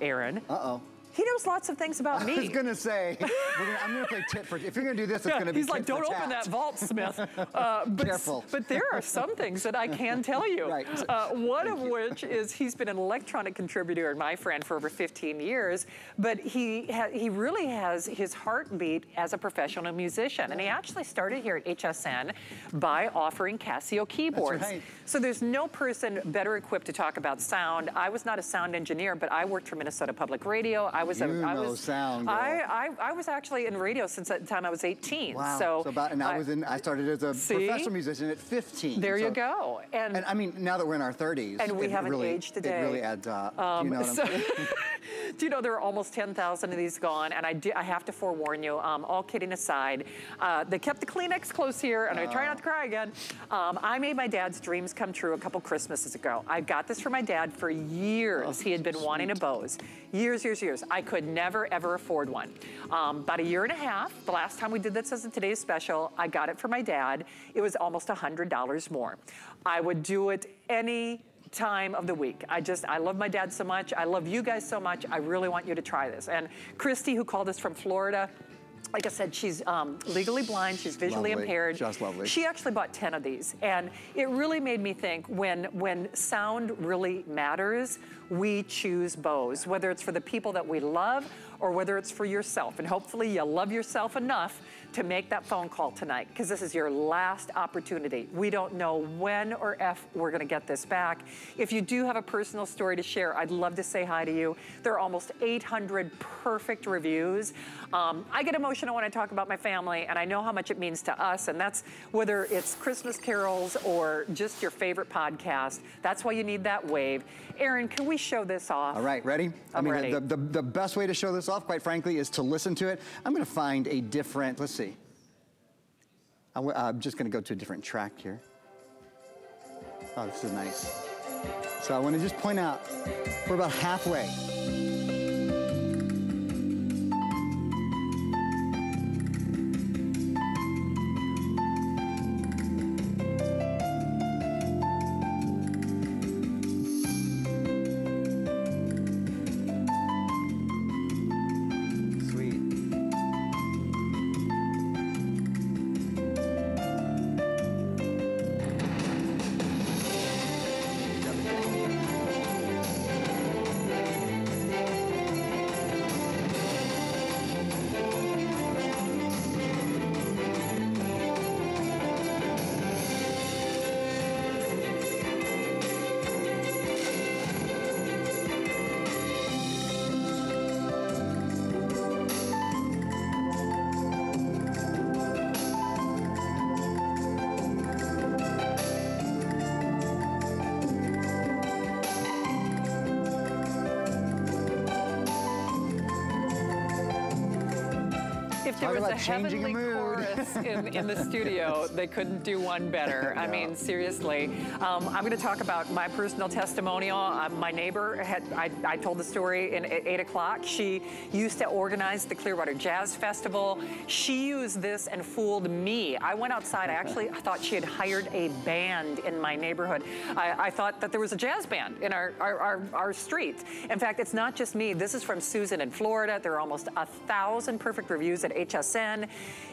Aaron. Uh-oh. He knows lots of things about me. I was gonna say, gonna, I'm gonna play tit for, if you're gonna do this, it's yeah, gonna be He's like, don't open that vault, Smith. Uh, but, Careful. But there are some things that I can tell you. Right. Uh, one Thank of you. which is he's been an electronic contributor and my friend for over 15 years, but he he really has his heartbeat as a professional musician. And he actually started here at HSN by offering Casio keyboards. right. So there's no person better equipped to talk about sound. I was not a sound engineer, but I worked for Minnesota Public Radio. I was You a, I know was sound. I, I I was actually in radio since the time I was 18. Wow. So, about, and I, was in, I started as a See? professional musician at 15. There you go. And, And I mean, now that we're in our 30s, And we haven't really, aged a day. It really adds up. Um, you know what so- I'm do you know there are almost 10,000 of these gone? And I, do, I have to forewarn you, um, all kidding aside, uh, they kept the Kleenex close here, and I try not to cry again. Um, I made my dad's dreams come true a couple Christmases ago. I got this for my dad for years. he had been wanting a Bose. Years, years, years. I could never, ever afford one. Um, about a year and a half, the last time we did this as a today's special, I got it for my dad. It was almost $100 more. I would do it any time of the week. I just, I love my dad so much. I love you guys so much. I really want you to try this. And Christy, who called us from Florida, like I said, she's um, legally blind, she's visually Lovely, impaired. just lovely. She actually bought 10 of these. And it really made me think when, when sound really matters, we choose Bose, whether it's for the people that we love or whether it's for yourself. And hopefully you love yourself enough to make that phone call tonight because this is your last opportunity. We don't know when or if we're gonna get this back. If you do have a personal story to share, I'd love to say hi to you. There are almost 800 perfect reviews. Um, I get emotional when I talk about my family and I know how much it means to us and that's whether it's Christmas carols or just your favorite podcast. That's why you need that wave. Aaron, can we show this off? All right, ready? I I'm mean, ready. The, the, the best way to show this off, quite frankly, is to listen to it. I'm gonna find a different, let's see. I w- I'm just gonna go to a different track here. Oh, this is nice. So I wanna just point out, we're about halfway. Changing a mood. In, in the studio, they couldn't do one better. I mean, seriously. Um, I'm going to talk about my personal testimonial. Um, my neighbor had, I, I told the story in, at 8 o'clock. She used to organize the Clearwater Jazz Festival. She used this and fooled me. I went outside. I actually thought she had hired a band in my neighborhood. I, I thought that there was a jazz band in our, our, our, our street. In fact, it's not just me. This is from Susan in Florida. There are almost a thousand perfect reviews at HSN.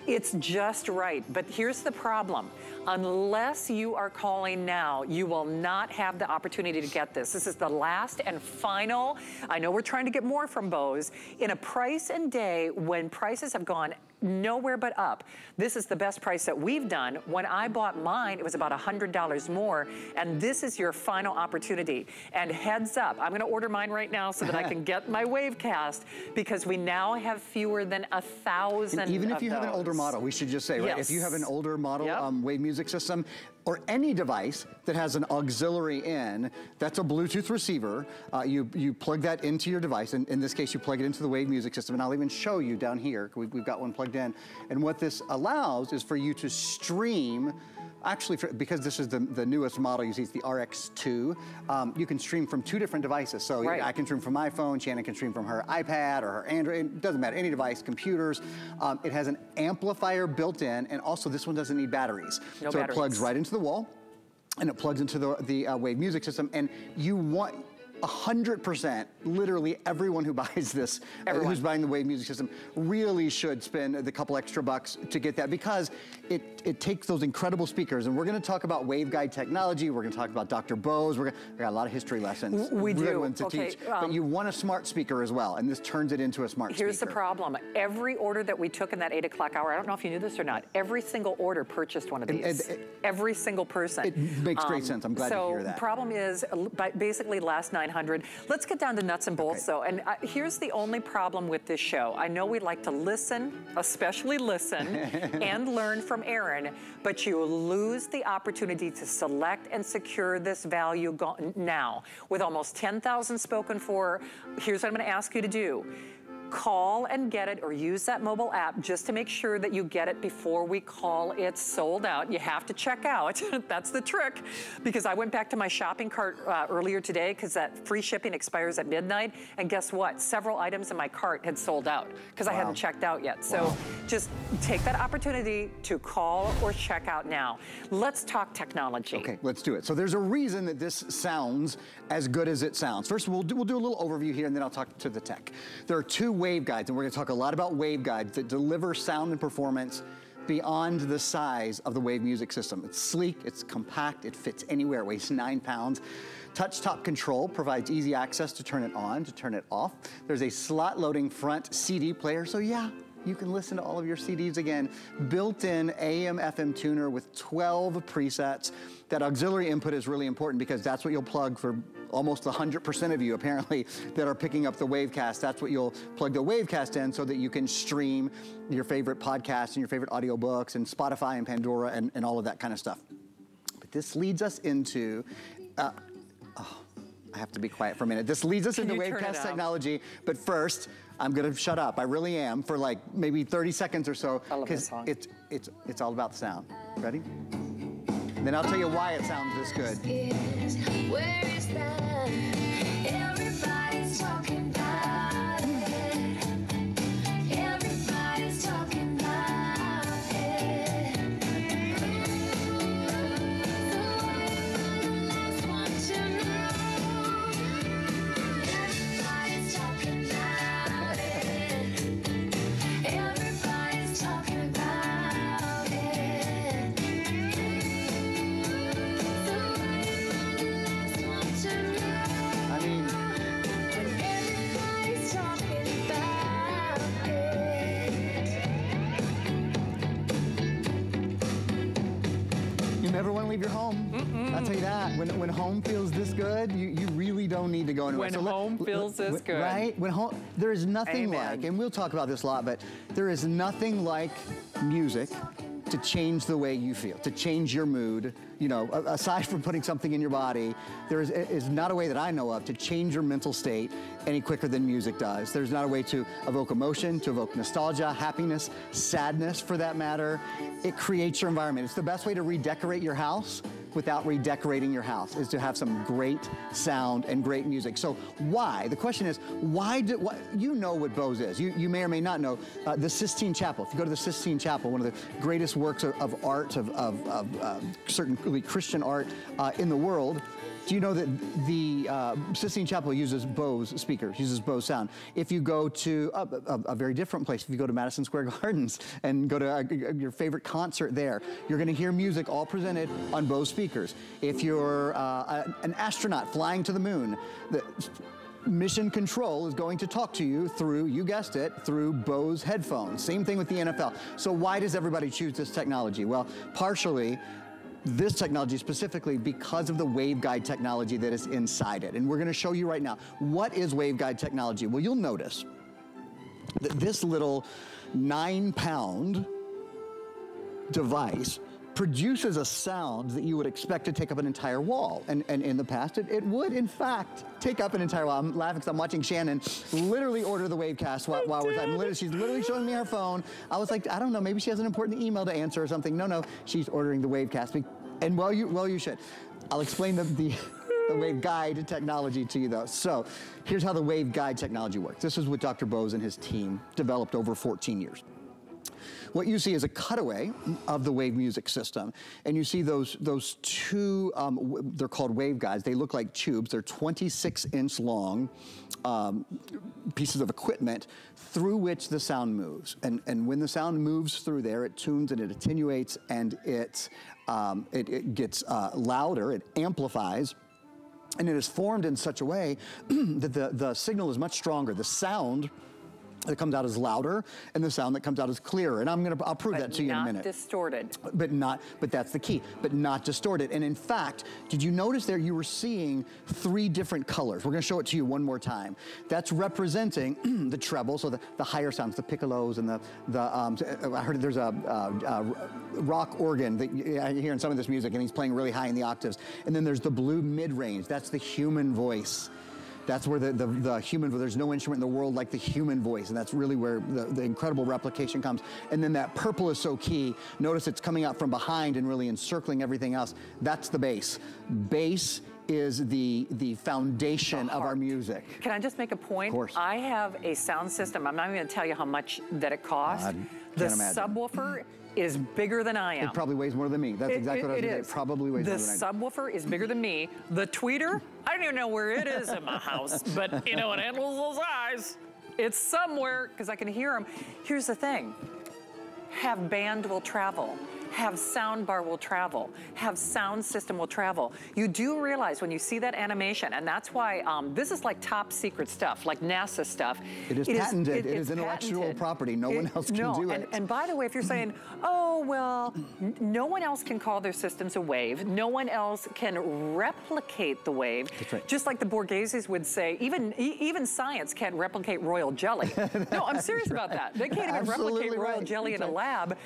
It's just right. But here's the problem. Unless you are calling now, you will not have the opportunity to get this. This is the last and final. I know we're trying to get more from Bose. In a price and day when prices have gone nowhere but up. This is the best price that we've done. When I bought mine, it was about $100 more, and this is your final opportunity. And heads up, I'm gonna order mine right now so that I can get my Wavecast, because we now have fewer than a thousand And even if you have an older model, we should just say, right? If you have an older model Yep. um, Wave music system, or any device that has an auxiliary in, that's a Bluetooth receiver. Uh, you, you plug that into your device. and in this case, you plug it into the Wave music system. And I'll even show you down here. We've, we've got one plugged in. And what this allows is for you to stream Actually, for, because this is the, the newest model, you see it's the RX2, um, you can stream from two different devices. So Right. I can stream from my phone, Shannon can stream from her iPad or her Android, it doesn't matter, any device, computers. Um, it has an amplifier built in, and also this one doesn't need batteries. No so batteries. it plugs right into the wall, and it plugs into the, the uh, Wave music system, and you want, 100%, literally everyone who buys this, uh, who's buying the Wave music system, really should spend the couple extra bucks to get that because it, it takes those incredible speakers. And we're going to talk about waveguide technology. We're going to talk about Dr. Bose. We're gonna, we got a lot of history lessons. We good do. ones to okay, teach. Um, but you want a smart speaker as well, and this turns it into a smart here's speaker. Here's the problem. Every order that we took in that 8 o'clock hour, I don't know if you knew this or not, every single order purchased one of these. And- and- every single person. It makes great sense. I'm glad to so hear that. So, the problem is basically last 900. Let's get down to nuts and bolts though. And uh, here's the only problem with this show. I know we like to listen, especially listen, and learn from Aaron, but you lose the opportunity to select and secure this value now. With almost 10,000 spoken for, here's what I'm gonna ask you to do call and get it or use that mobile app just to make sure that you get it before we call it sold out. You have to check out. That's the trick. Because I went back to my shopping cart uh, earlier today because that free shipping expires at midnight. And guess what? Several items in my cart had sold out because I hadn't checked out yet. So just take that opportunity to call or check out now. Let's talk technology. Okay, let's do it. So there's a reason that this sounds as good as it sounds. First, we'll do, we'll do a little overview here, and then I'll talk to the tech. There are two waveguides, and we're going to talk a lot about waveguides that deliver sound and performance beyond the size of the Wave music system. It's sleek, it's compact, it fits anywhere, it weighs nine pounds. Touch top control provides easy access to turn it on, to turn it off. There's a slot loading front CD player, so yeah, you can listen to all of your CDs again. Built-in AM FM tuner with 12 presets. That auxiliary input is really important because that's what you'll plug for almost 100% of you apparently that are picking up the Wavecast. That's what you'll plug the Wavecast in so that you can stream your favorite podcasts and your favorite audiobooks and Spotify and Pandora and, and all of that kind of stuff. But this leads us into, uh, oh, I have to be quiet for a minute. This leads us Can into you turn it Wavecast technology, but first, I'm gonna shut up. I really am for like maybe 30 seconds or so. I love this song. It's, it's, it's all about sound. Ready? Then I'll tell you why it sounds this good. When, when home feels this good, you, you really don't need to go anywhere. When let- home let- feels this when- good. Right? When home, there is nothing Amen. like, and we'll talk about this a lot, but there is nothing like music to change the way you feel, to change your mood. You know, aside from putting something in your body, there is, is not a way that I know of to change your mental state any quicker than music does. There's not a way to evoke emotion, to evoke nostalgia, happiness, sadness for that matter. It creates your environment. It's the best way to redecorate your house without redecorating your house is to have some great sound and great music. So why? The question is, why do, why, you know what Bose is. You, you may or may not know. Uh, the Sistine Chapel, if you go to the Sistine Chapel, one of the greatest works of, of art, of, of, of uh, certainly Christian art uh, in the world, do you know that the uh, Sistine Chapel uses Bose speakers, uses Bose sound? If you go to a, a, a very different place, if you go to Madison Square Gardens and go to uh, your favorite concert there, you're going to hear music all presented on Bose speakers. If you're uh, a- an astronaut flying to the moon, the Mission Control is going to talk to you through, you guessed it, through Bose headphones. Same thing with the NFL. So why does everybody choose this technology? Well, partially, this technology specifically because of the waveguide technology that is inside it. And we're gonna show you right now, what is waveguide technology? Well, you'll notice that this little nine pound device produces a sound that you would expect to take up an entire wall. And, and in the past, it, it would, in fact, take up an entire wall. I'm laughing because I'm watching Shannon literally order the Wavecast while, while we're I'm literally, She's literally showing me her phone. I was like, I don't know, maybe she has an important email to answer or something. No, no, she's ordering the Wavecast. And well, you, well, you should. I'll explain the, the, the waveguide technology to you though. So here's how the waveguide technology works. This is what Dr. Bose and his team developed over 14 years. What you see is a cutaway of the wave music system, and you see those those two. Um, they're called wave guides. They look like tubes. They're 26 inch long um, pieces of equipment through which the sound moves. And and when the sound moves through there, it tunes and it attenuates and it um, it, it gets uh, louder. It amplifies. And it is formed in such a way that the, the signal is much stronger. The sound that comes out is louder, and the sound that comes out is clearer. And I'm gonna, I'll prove that to you in a not minute. distorted. but not, but that's the key, but not distorted. And in fact, did you notice there you were seeing three different colors? We're gonna show it to you one more time. That's representing the treble, so the, the higher sounds, the piccolos and the, the um, I heard there's a, uh uh rock organ that you- hear in some of this music, and he's playing really high in the octaves. And then there's the blue mid-range, that's the human voice. That's where the, the, the human, there's no instrument in the world like the human voice, and that's really where the, the incredible replication comes. And then that purple is so key. Notice it's coming out from behind and really encircling everything else. That's the bass. Bass is the, the foundation of our music. Can I just make a point? Of course. I have a sound system. I'm not even going to tell you how much that it costs. I the imagine. subwoofer is bigger than I am. It probably weighs more than me. That's It- exactly it- what I was it gonna say. It probably weighs the more than I do. subwoofer is bigger than me. The tweeter, I don't even know where it is in my house, but you know, an endless little size. It's somewhere because I can hear them. Here's the thing: have band will travel. Have sound bar will travel. Have sound system will travel. You do realize when you see that animation, and that's why um, this is like top secret stuff, like NASA stuff. It is patented. It it's intellectual patented. property. No one else can no, do and- it. and by the way, if you're saying, oh, well, no one else can call their systems a wave, no one else can replicate the wave. That's right. Just like the Borgheses would say, even e- even science can't replicate royal jelly. no, I'm serious about that. They can't even Absolutely replicate royal right. jelly in a lab.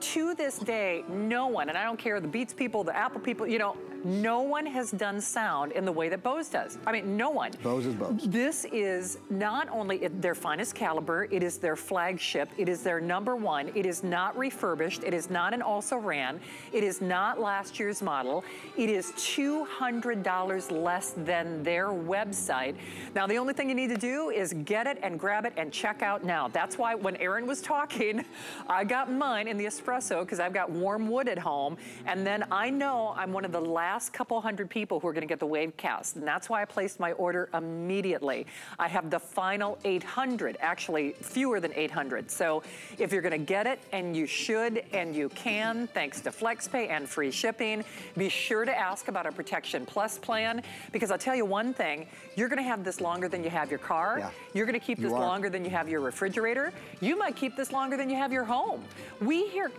To this day, no one, and I don't care the Beats people, the Apple people, you know, no one has done sound in the way that Bose does. I mean, no one. Bose is Bose. This is not only their finest caliber, it is their flagship, it is their number one, it is not refurbished, it is not an also ran, it is not last year's model, it is $200 less than their website. Now, the only thing you need to do is get it and grab it and check out now. That's why when Aaron was talking, I got mine in the espresso because I've got warm wood at home, and then I know I'm one of the last couple hundred people who are going to get the Wavecast, and that's why I placed my order immediately. I have the final 800, actually fewer than 800. So if you're going to get it, and you should, and you can, thanks to FlexPay and free shipping, be sure to ask about our Protection Plus plan because I'll tell you one thing: you're going to have this longer than you have your car. Yeah. You're going to keep You this are. longer than you have your refrigerator. You might keep this longer than you have your home. We hear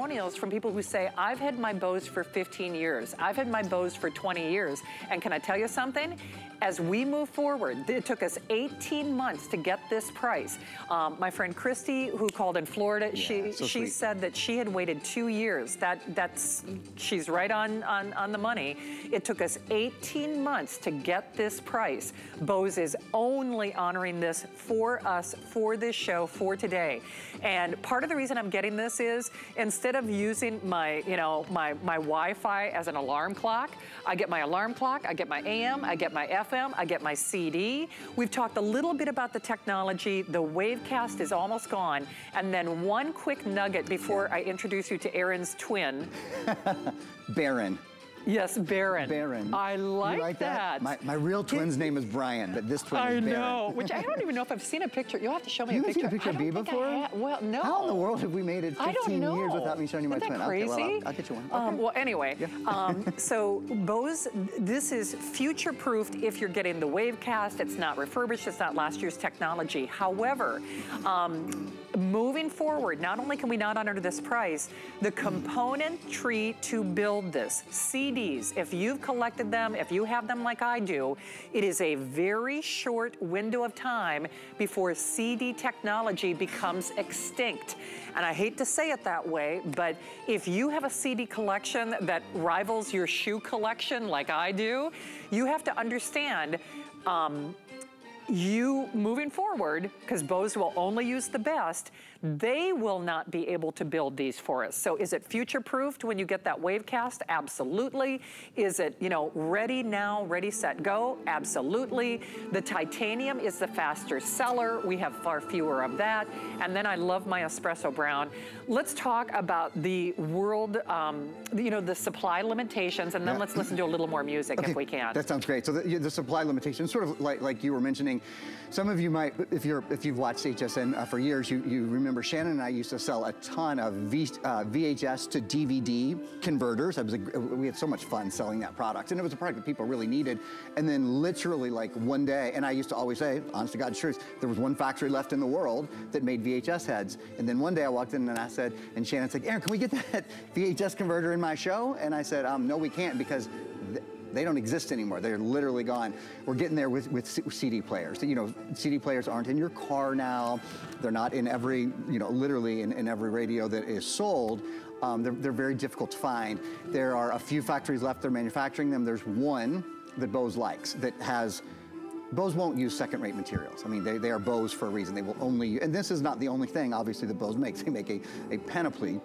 testimonials from people who say, I've had my Bose for 15 years. I've had my Bose for 20 years. And can I tell you something? As we move forward, it took us 18 months to get this price. Um, my friend Christy, who called in Florida, she so she sweet. said that she had waited two years. That that's she's right on, on on the money. It took us 18 months to get this price. Bose is only honoring this for us for this show for today. And part of the reason I'm getting this is instead of using my you know my my Wi-Fi as an alarm clock, I get my alarm clock, I get my AM, I get my FM, I get my CD. We've talked a little bit about the technology. The Wavecast is almost gone. And then one quick nugget before I introduce you to Aaron's twin. Baron. Yes, Baron. Baron. I You like, that. My, my real twin's name is Brian, but this twin I is Baron. I know, which I don't even know if I've seen a picture. You'll have to show me You a haven't picture. seen a picture I of me before? well, no. How in the world have we made it 15 years without me showing you my Isn't twin? that Okay, crazy? well, I'll, I'll get you one. Um, well, anyway, um, so Bose, this is future-proofed if you're getting the Wavecast. It's not refurbished. It's not last year's technology. However, um, moving forward, not only can we not honor this price, the component tree to build this, CDs, if you've collected them, if you have them like I do, it is a very short window of time before CD technology becomes extinct. And I hate to say it that way, but if you have a CD collection that rivals your shoe collection like I do, you have to understand um, you moving forward, because Bose will only use the best, they will not be able to build these for us. So is it future-proofed when you get that Wavecast? Absolutely. Is it, you know, ready now, ready, set, go? Absolutely. The titanium is the faster seller. We have far fewer of that. And then I love my espresso brown. Let's talk about the world, um, you know, the supply limitations, and then Yeah. let's listen to a little more music if we can. That sounds great. So the, the supply limitations, sort of like, like you were mentioning, some of you might, if you're if you've watched HSN uh, for years, you, you remember Shannon and I used to sell a ton of v, uh, VHS to DVD converters. A, we had so much fun selling that product, and it was a product that people really needed. And then literally like one day, and I used to always say, honest to God truth, there was one factory left in the world that made VHS heads. And then one day I walked in and I said, and Shannon said, Aaron, can we get that VHS converter in my show? And I said, um, no, we can't because. Th- they don't exist anymore. They're literally gone. We're getting there with, with CD players. You know, CD players aren't in your car now. They're not in every, you know, literally in, in every radio that is sold. Um, they're, they're very difficult to find. There are a few factories left that are manufacturing them. There's one that Bose likes that has Bose won't use second-rate materials. I mean, they, they are Bose for a reason. They will only, and this is not the only thing, obviously, that Bose makes. They make a, a panoply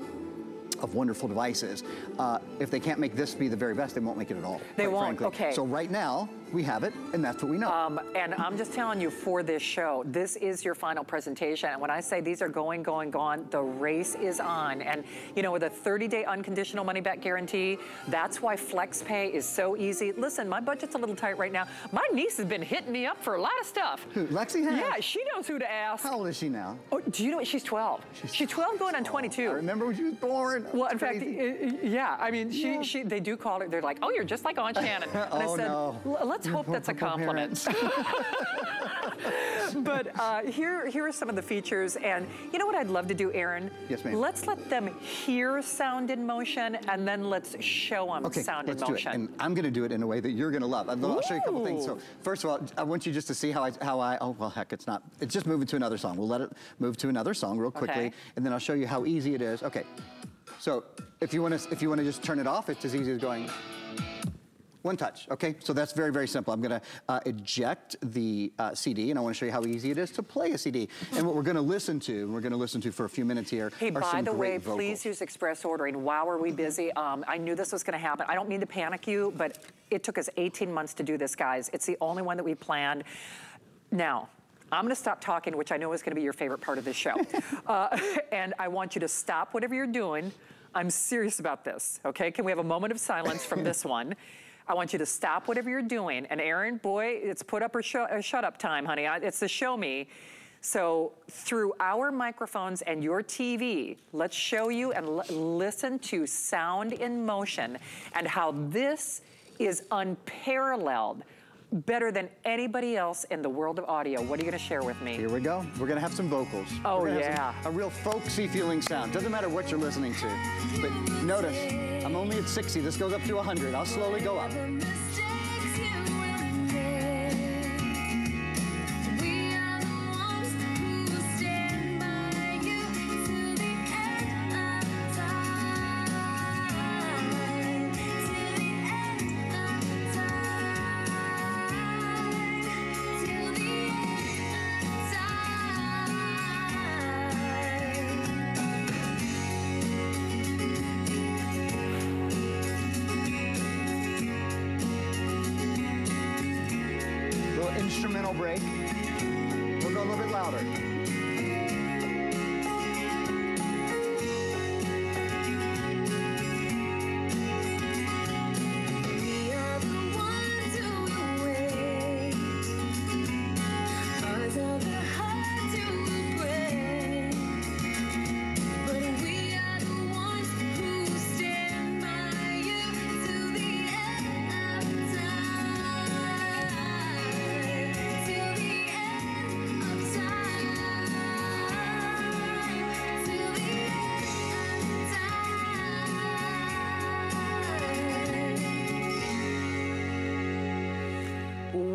of wonderful devices. Uh, if they can't make this be the very best, they won't make it at all. They won't, frankly. okay. So right now, we have it, and that's what we know. Um, and I'm just telling you, for this show, this is your final presentation. And when I say these are going, going, gone, the race is on. And, you know, with a 30-day unconditional money-back guarantee, that's why FlexPay is so easy. Listen, my budget's a little tight right now. My niece has been hitting me up for a lot of stuff. Who, Lexi has? Yeah, she knows who to ask. How old is she now? Oh, do you know what? She's 12. She's, 12 going on 22. I remember when she was born. Well, in fact, crazy. i- yeah. I mean, she, Yeah. she, they do call her. They're like, "Oh, you're just like Aunt Shannon." And I Oh, said, no. "L- "Let's hope that's a compliment." but uh, here, here are some of the features. And you know what I'd love to do, Aaron? Yes, ma'am. Let's let them hear sound in motion, and then let's show them Okay, sound let's in do it. And I'm going to do it in a way that you're going to love. I'll I'll show you a couple things. So first of all, I want you just to see how I, how I, oh, well, heck, it's not, it's just moving to another song. We'll let it move to another song real quickly, Okay. and then I'll show you how easy it is. Okay, so if you want to, if you want to just turn it off, it's as easy as going one touch, okay? So that's very, very simple. I'm gonna uh, eject the uh, CD, and I wanna show you how easy it is to play a CD. And what we're gonna listen to, and we're gonna listen to for a few minutes here, Hey, are by some the way, vocals. please use express ordering. Wow, are we busy? Um, I knew this was going to happen. I don't mean to panic you, but it took us 18 months to do this, guys. It's the only one that we planned. Now, I'm going to stop talking, which I know is going to be your favorite part of this show. uh, and I want you to stop whatever you're doing. I'm serious about this, okay? Can we have a moment of silence from this one? I want you to stop whatever you're doing. And Aaron, boy, it's put up or, show, or uh, shut up time, honey. I- It's the show me. So through our microphones and your TV, let's show you and listen to sound in motion and how this is unparalleled, better than anybody else in the world of audio. What are you going to share with me? Here we go. We're gonna have some vocals. Oh, gonna yeah. some- a real folksy feeling sound. Doesn't matter what you're listening to. But notice, I'm only at 60. This goes up to 100. I'll slowly go up.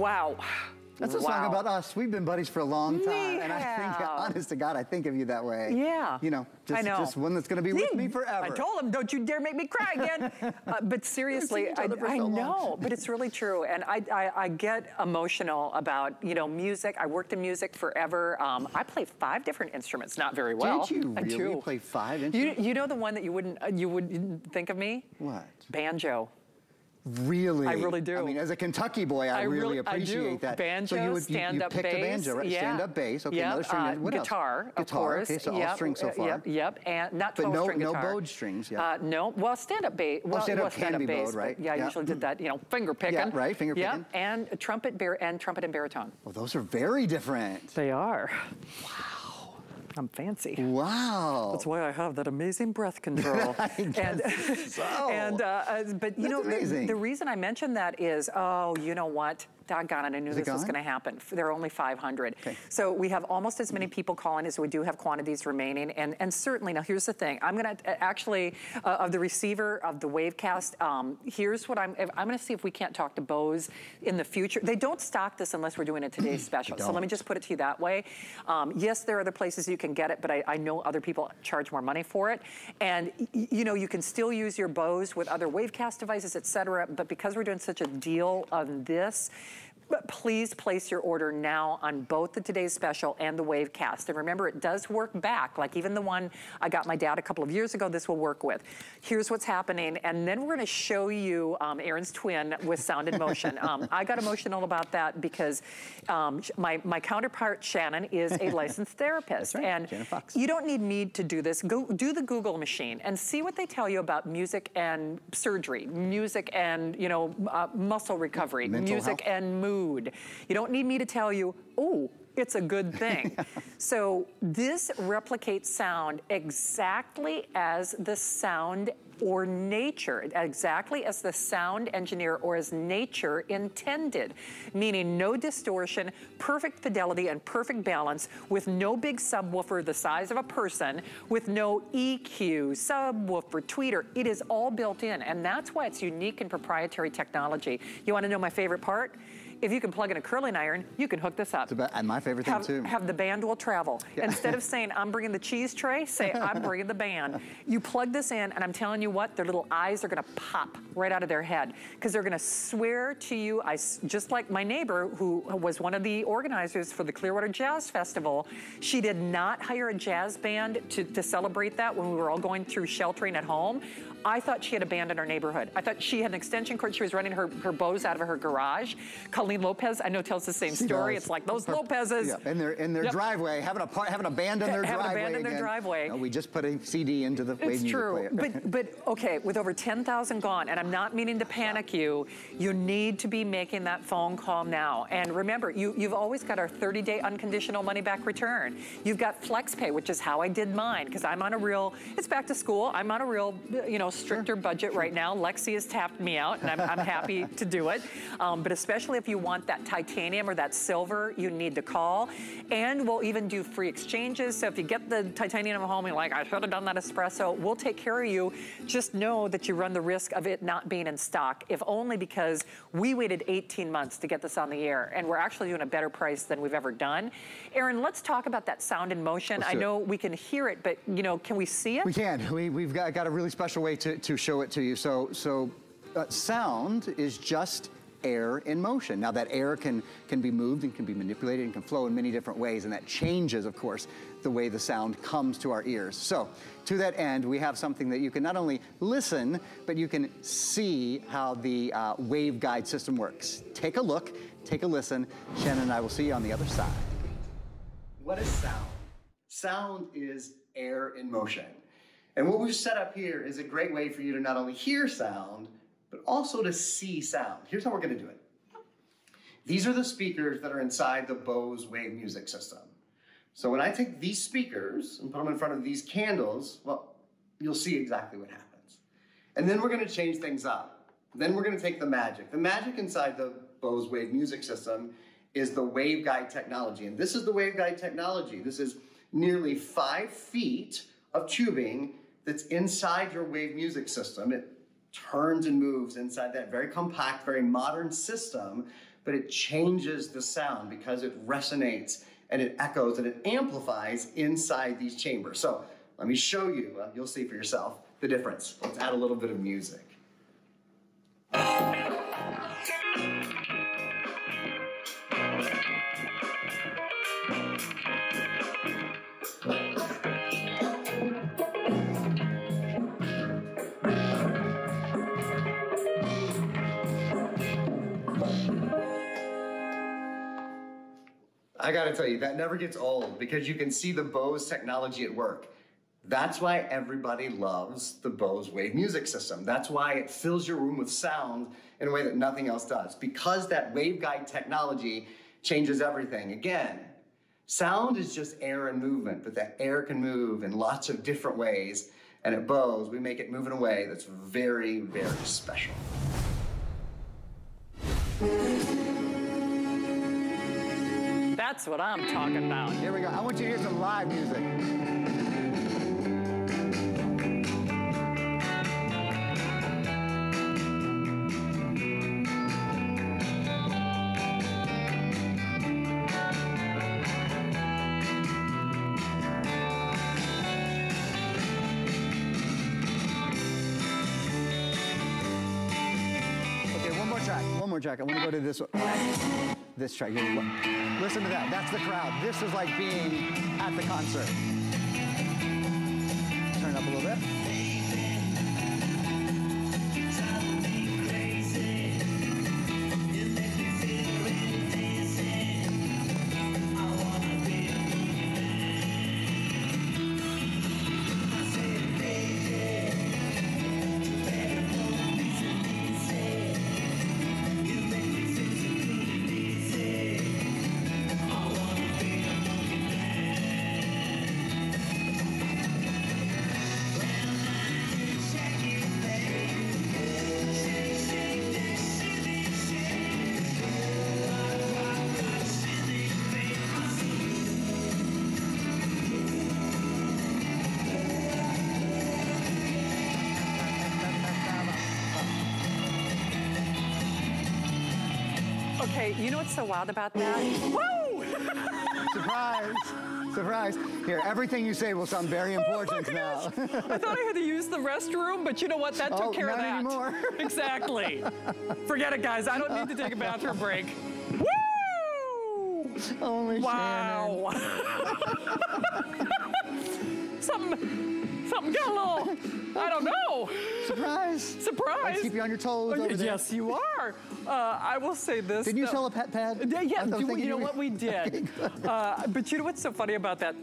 Wow. That's a wow. song about us. We've been buddies for a long time, We and I think, honest to God, I think of you that way. Yeah. You know, just, I know. just one that's going to be with me forever. I told him, don't you dare make me cry again. uh, but seriously, I, so know, but it's really true. And I, I, I get emotional about, you know, music. I worked in music forever. Um, I play five different instruments, not very well. Did you I really play five You, instruments? you know the one that you wouldn't, uh, you wouldn't think of me? What? Banjo. Really? I really do. I mean, as a Kentucky boy, I, I really I appreciate do. that. Banjo, so you would, you- stand-up picked a banjo, right? yeah. Stand-up bass. Okay, Yep, another string. uh, what else? guitar, of Guitar. course. Okay, so all strings so uh, far. Yep, yep, and not But 12 no- no bowed strings, yeah. Uh, no, well, stand-up bass. Well, stand-up well, can be bass. bowed, right? but Yeah, I usually did that. You know, finger picking. Yeah, right, finger Yep, picking. and trumpet, bar- and trumpet and baritone. Well, those are very different. They are. Wow. I'm fancy. Wow. That's why I have that amazing breath control. and so. and uh, uh, but you That's know the, the reason I mentioned that is oh you know what doggone it I knew this was going to happen. There are only 500. Okay. So we have almost as many people calling as we do have quantities remaining. And and certainly now here's the thing I'm going to actually uh, of the receiver of the Wavecast. Um, here's what I'm I'm going to see if we can't talk to Bose in the future. They don't stock this unless we're doing a today's special. So let me just put it to you that way. Um, yes, there are other places you can get it, but I, I know other people charge more money for it. And you know, you can still use your Bose with other Wavecast devices, et cetera. But because we're doing such a deal on this, but please place your order now on both the Today's Special and the Wavecast. And remember, it does work back. Like even the one I got my dad a couple of years ago, this will work with. Here's what's happening. And then we're going to show you um, Aaron's twin with Sound in Motion. Um, I got emotional about that because um, my, my counterpart, Shannon, is a licensed therapist. right, And you don't need me to do this. Go do the Google machine and see what they tell you about music and surgery, music and you know uh, muscle recovery, Mental music health. and mood. You don't need me to tell you, oh, it's a good thing. so this replicates sound exactly as the sound or nature, exactly as the sound engineer or as nature intended, meaning no distortion, perfect fidelity and perfect balance with no big subwoofer the size of a person, with no EQ, subwoofer, tweeter. It is all built in, and that's why it's unique and proprietary technology. You wanna know my favorite part? If you can plug in a curling iron, you can hook this up. It's about- and my favorite thing have, too. Have the band will travel. Instead of saying, I'm bringing the cheese tray, say, I'm bringing the band. You plug this in, and I'm telling you what, their little eyes are gonna pop right out of their head because they're gonna swear to you, I, just like my neighbor who was one of the organizers for the Clearwater Jazz Festival, she did not hire a jazz band to, to celebrate that when we were all going through sheltering at home. I thought she had a band in our neighborhood. I thought she had an extension cord. She was running her, her Bose out of her garage. Colleen Lopez, I know, tells the same She story. does. It's like those Her- Lopez's. Yeah, in their in their Yep. driveway, having a having a band in Ha- their having driveway. band in their driveway. No, we just put a CD into the wave It's true, player. but but okay, with over 10,000 gone, and I'm not meaning to panic you, you need to be making that phone call now. And remember, you you've always got our 30-day unconditional money-back return. You've got FlexPay, which is how I did mine, because I'm on a real. It's back to school. I'm on a real, you know, stricter budget right now. Lexi has tapped me out, and I'm, I'm happy to do it. Um, but especially if you want that titanium or that silver, you need to call. And we'll even do free exchanges. So if you get the titanium home, you're like, I should have done that espresso. We'll take care of you. Just know that you run the risk of it not being in stock, if only because we waited 18 months to get this on the air, and we're actually doing a better price than we've ever done. Aaron, let's talk about that sound in motion. I know we can hear it, but you know, can we see it? We can. We, we've got, got a really special way to, to show it to you. So, so uh, sound is just air in motion. Now that air can, can be moved and can be manipulated and can flow in many different ways and that changes, of course, the way the sound comes to our ears. So to that end, we have something that you can not only listen, but you can see how the uh, waveguide system works. Take a look, take a listen. Shannon and I will see you on the other side. What is sound? Sound is air in motion. And what we've set up here is a great way for you to not only hear sound, but also to see sound. Here's how we're going to do it. These are the speakers that are inside the Bose Wave Music System. So when I take these speakers and put them in front of these candles, well, you'll see exactly what happens. And then we're going to change things up. Then we're going to take the magic. The magic inside the Bose Wave Music System is the waveguide technology. And this is the waveguide technology. This is nearly five feet of tubing that's inside your wave music system. It turns and moves inside that very compact, very modern system. but it changes the sound because it resonates and it echoes and it amplifies inside these chambers. So let me show you, uh, you'll see for yourself the difference. Let's add a little bit of music. I gotta tell you, that never gets old because you can see the Bose technology at work. That's why everybody loves the Bose Wave Music System. That's why it fills your room with sound in a way that nothing else does. Because that waveguide technology changes everything. Again, sound is just air and movement, but that air can move in lots of different ways. And at Bose, we make it move in a way that's very, very special. That's what I'm talking about. Here we go. I want you to hear some live music. One more track. One more track. I want to go to this one. This track. Here. Listen to that. That's the crowd. This is like being at the concert. Okay, you know what's so wild about that? Woo! Surprise! Surprise! Here, everything you say will sound very oh important Oh now. I thought I had to use the restroom, but you know what? That took Oh, care of not that. anymore. exactly. Forget it, guys. I don't need to take a bathroom break. Woo! Only Shannon. Wow. something, got a little, I don't know. Surprise! Surprise. I keep you on your toes Oh, over there. yes, you are. Uh, I will say this. Didn't you sell a pet pad? Yeah, yeah. Do- thinking you know what we did? uh, but you know what's so funny about that?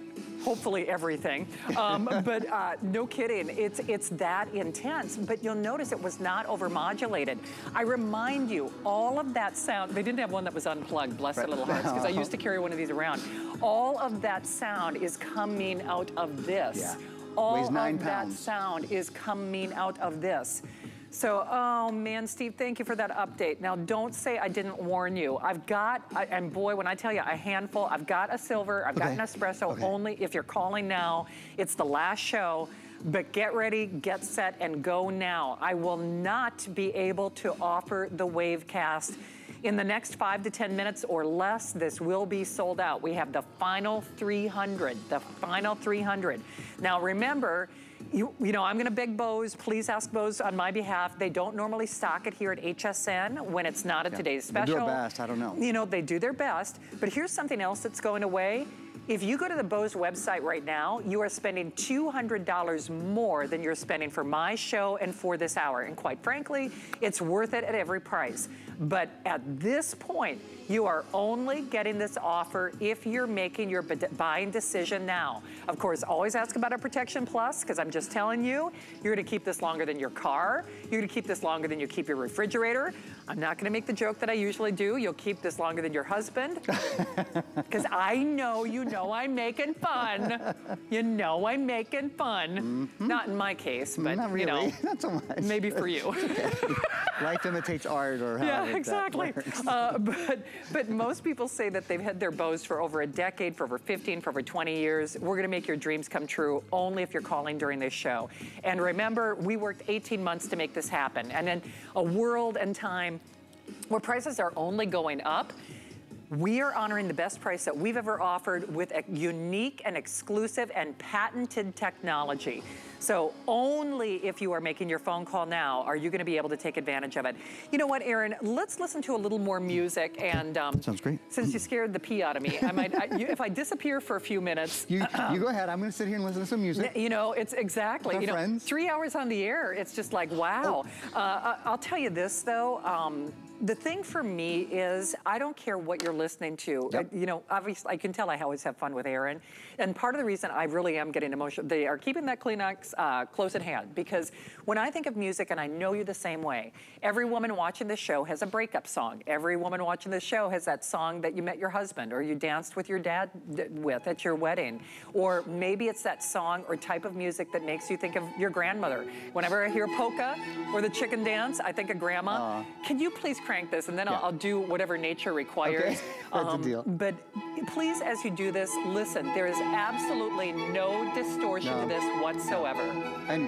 Hopefully everything. Um, but uh, no kidding, it's it's that intense. But you'll notice it was not overmodulated. I remind you, all of that sound. They didn't have one that was unplugged. Bless their little hearts, because I used to carry one of these around. All of that sound is coming out of this. Yeah. All of that sound is coming out of this. So, oh man, Steve, thank you for that update. Now, don't say I didn't warn you. I've got, I, and boy, when I tell you a handful, I've got a silver, I've got an espresso. Okay. Only if you're calling now, it's the last show. But get ready, get set, and go now. I will not be able to offer the Wavecast in the next five to 10 minutes or less. This will be sold out. We have the final 300, the final 300. Now, remember, you, you know, I'm going to beg Bose, please ask Bose on my behalf. They don't normally stock it here at HSN when it's not a today's They do special. their best, I don't know. You know, they do their best. But here's something else that's going away. If you go to the Bose website right now, you are spending $200 more than you're spending for my show and for this hour. And quite frankly, it's worth it at every price. But at this point, you are only getting this offer if you're making your buying decision now. Of course, always ask about a Protection Plus, because I'm just telling you, you're gonna keep this longer than your car. You're gonna keep this longer than you keep your refrigerator. I'm not gonna make the joke that I usually do. You'll keep this longer than your husband. Because I know you know I'm making fun. You know I'm making fun. Not in my case, but Mm-hmm. You know. Not so much. maybe for you. Life imitates art or how Yeah, exactly. Uh, but but most people say that they've had their Bose for over a decade, for over 15, for over 20 years. We're going to make your dreams come true only if you're calling during this show. And remember, we worked 18 months to make this happen, and in a world and time where prices are only going up, we are honoring the best price that we've ever offered with a unique and exclusive and patented technology. So only if you are making your phone call now are you gonna be able to take advantage of it. You know what, Aaron, let's listen to a little more music and- um, Sounds great. Since you scared the pee out of me, I might, I, you, if I disappear for a few minutes, You, you go ahead. I'm going to sit here and listen to some music. you know, it's exactly, you know, friends. three hours on the air, it's just like, wow. Uh, I- I'll tell you this though, um, the thing for me is I don't care what you're listening to. Yep. Uh, you know, obviously I can tell I always have fun with Aaron. And part of the reason I really am getting emotional, they are keeping that Kleenex uh, close at hand because when I think of music, and I know you're the same way, every woman watching this show has a breakup song. Every woman watching this show has that song that you met your husband or you danced with your dad with at your wedding. Or maybe it's that song or type of music that makes you think of your grandmother. Whenever I hear polka or the chicken dance, I think of grandma. Can you please crank this and then Yeah. I'll, I'll do whatever nature requires. Um, That's a deal. But please, as you do this, listen, there is absolutely no distortion No. to this whatsoever. And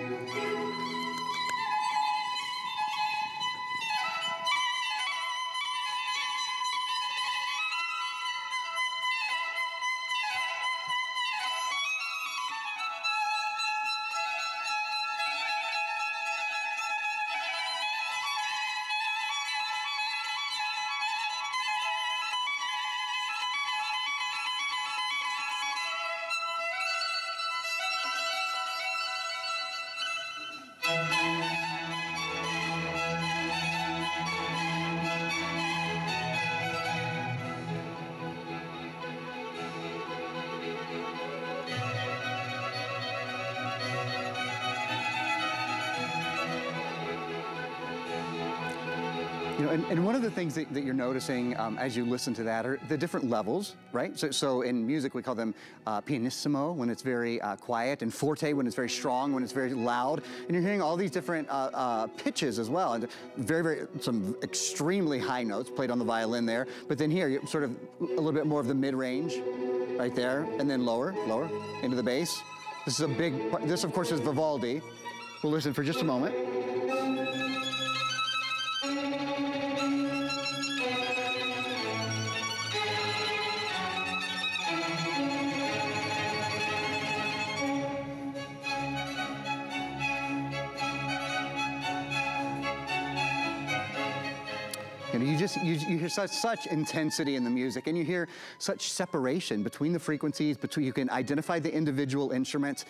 the things that, that you're noticing um, as you listen to that are the different levels, right? So, so in music, we call them uh, pianissimo when it's very uh, quiet, and forte when it's very strong, when it's very loud. And you're hearing all these different uh, uh, pitches as well, and very, very, some extremely high notes played on the violin there. But then here, you're sort of a little bit more of the mid-range right there, and then lower, lower into the bass. This is a big, this of course is Vivaldi. We'll listen for just a moment. Such such intensity in the music, and you hear such separation between the frequencies. Between you can identify the individual instruments.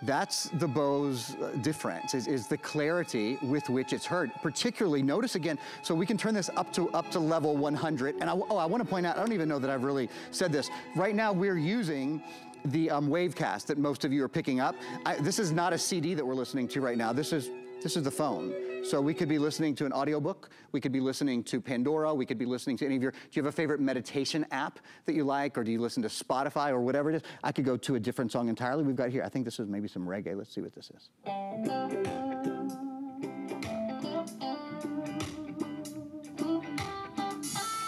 That's the Bose uh, difference is, is the clarity with which it's heard. Particularly, notice again. So we can turn this up to up to level 100. And I, oh, I want to point out. I don't even know that I've really said this. Right now, we're using the um, Wavecast that most of you are picking up. I, this is not a CD that we're listening to right now. This is this is the phone. So we could be listening to an audiobook, we could be listening to Pandora, we could be listening to any of your, do you have a favorite meditation app that you like, or do you listen to Spotify or whatever it is? I could go to a different song entirely. We've got here, I think this is maybe some reggae. Let's see what this is.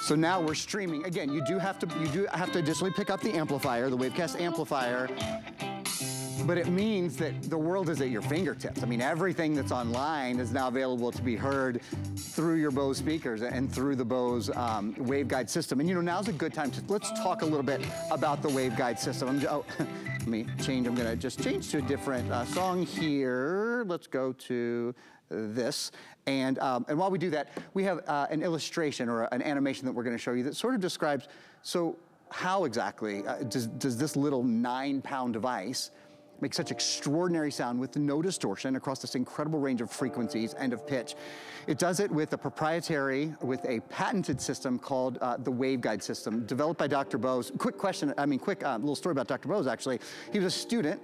So now we're streaming. Again, you do have to you do have to additionally pick up the amplifier, the Wavecast amplifier. But it means that the world is at your fingertips. I mean, everything that's online is now available to be heard through your Bose speakers and through the Bose um, waveguide system. And you know, now's a good time to let's talk a little bit about the waveguide system. I'm, oh, let me change. I'm gonna just change to a different uh, song here. Let's go to this. And, um, and while we do that, we have uh, an illustration or an animation that we're gonna show you that sort of describes, so how exactly uh, does, does this little nine pound device make such extraordinary sound with no distortion across this incredible range of frequencies and of pitch. It does it with a proprietary, with a patented system called uh, the waveguide system, developed by Dr. Bose. Quick question, I mean, quick uh, little story about Dr. Bose actually. He was a student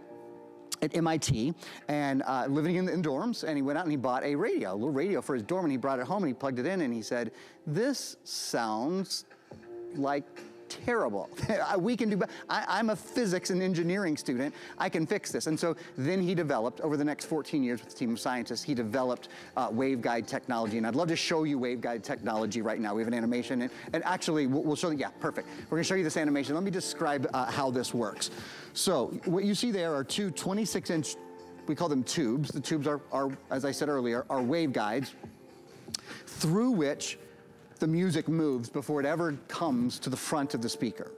at MIT and uh, living in, in dorms, and he went out and he bought a radio, a little radio for his dorm, and he brought it home and he plugged it in and he said, "This sounds like." Terrible. we can do. be- I, I'm a physics and engineering student. I can fix this. And so then he developed over the next 14 years with a team of scientists. He developed uh, waveguide technology, and I'd love to show you waveguide technology right now. We have an animation, and, and actually we'll, we'll show. Yeah, perfect. We're going to show you this animation. Let me describe uh, how this works. So what you see there are two 26-inch. We call them tubes. The tubes are, are, as I said earlier, are waveguides through which the music moves before it ever comes to the front of the speaker.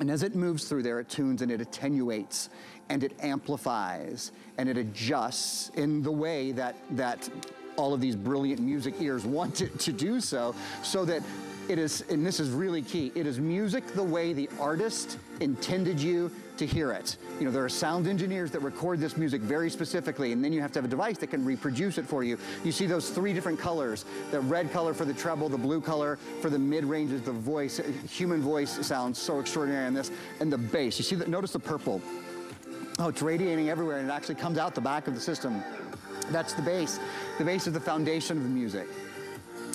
And as it moves through there, it tunes and it attenuates and it amplifies and it adjusts in the way that, that all of these brilliant music ears want it to do so, so that it is, and this is really key, it is music the way the artist intended you to hear it. You know, there are sound engineers that record this music very specifically, and then you have to have a device that can reproduce it for you. You see those three different colors, the red color for the treble, the blue color for the mid ranges, the voice, uh, human voice sounds so extraordinary in this, and the bass. You see that, notice the purple. Oh, it's radiating everywhere, and it actually comes out the back of the system. That's the bass. The bass is the foundation of the music.